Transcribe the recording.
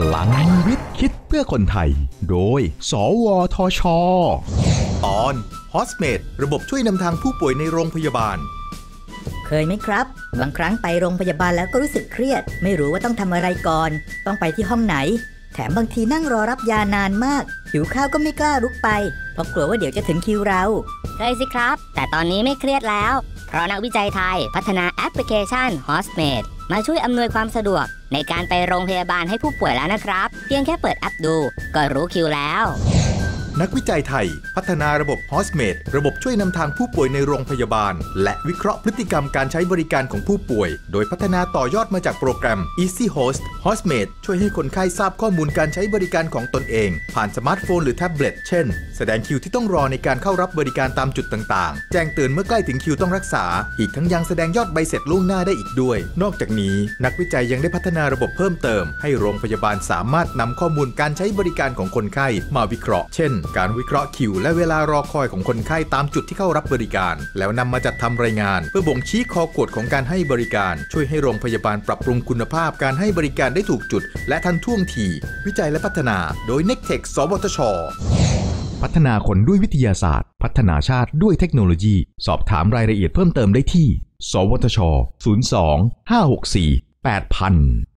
พลังวิทย์คิดเพื่อคนไทย โดย สวทช ตอนฮอสเมดระบบช่วยนำทางผู้ป่วยในโรงพยาบาล เคยไหมครับ บางครั้งไปโรงพยาบาลแล้วก็รู้สึกเครียด ไม่รู้ว่าต้องทำอะไรก่อน ต้องไปที่ห้องไหน แถมบางทีนั่งรอรับยานานมาก หิวข้าวก็ไม่กล้าลุกไป เพราะกลัวว่าเดี๋ยวจะถึงคิวเรา เคยสิครับ แต่ตอนนี้ไม่เครียดแล้ว เพราะนักวิจัยไทยพัฒนาแอปพลิเคชัน h o s m a d e มาช่วยอำนวยความสะดวก ในการไปโรงพยาบาลให้ผู้ป่วยแล้วนะครับ เพียงแค่เปิดแอปดู ก็รู้คิวแล้ว นักวิจัยไทย พัฒนาระบบ h o s m a d e ระบบช่วยนำทางผู้ป่วยในโรงพยาบาล และวิเคราะห์พฤติกรรมการใช้บริการของผู้ป่วย โดยพัฒนาต่อยอดมาจากโปรแกรม EasyHos h o s m a d e ช่วยให้คนไข้ทราบข้อมูลการใช้บริการของตนเอง ผ่านสมาร์ทโฟนหรือแท็บเล็ตเช่น แสดงคิวที่ต้องรอในการเข้ารับบริการตามจุดต่างๆ แจ้งเตือนเมื่อใกล้ถึงคิวต้องรักษา อีกทั้งยังแสดงยอดใบเสร็จล่วงหน้าได้อีกด้วย นอกจากนี้ นักวิจัยยังได้พัฒนาระบบเพิ่มเติม ให้โรงพยาบาลสามารถนำข้อมูลการใช้บริการของคนไข้มาวิเคราะห์ เช่นการวิเคราะห์คิว และเวลารอคอยของคนไข้ตามจุดที่เข้ารับบริการ แล้วนำมาจัดทำรายงาน เพื่อบ่งชี้คอกฎของการให้บริการ ช่วยให้โรงพยาบาลปรับปรุงคุณภาพการให้บริการได้ถูกจุด และทันท่วงที วิจัยและพัฒนา โดย n e c t e c h สวทช พัฒนาคนด้วยวิทยาศาสตร์ พัฒนาชาติด้วยเทคโนโลยี สอบถามรายละเอียดเพิ่มเติมได้ที่ สวทช 02 564 8000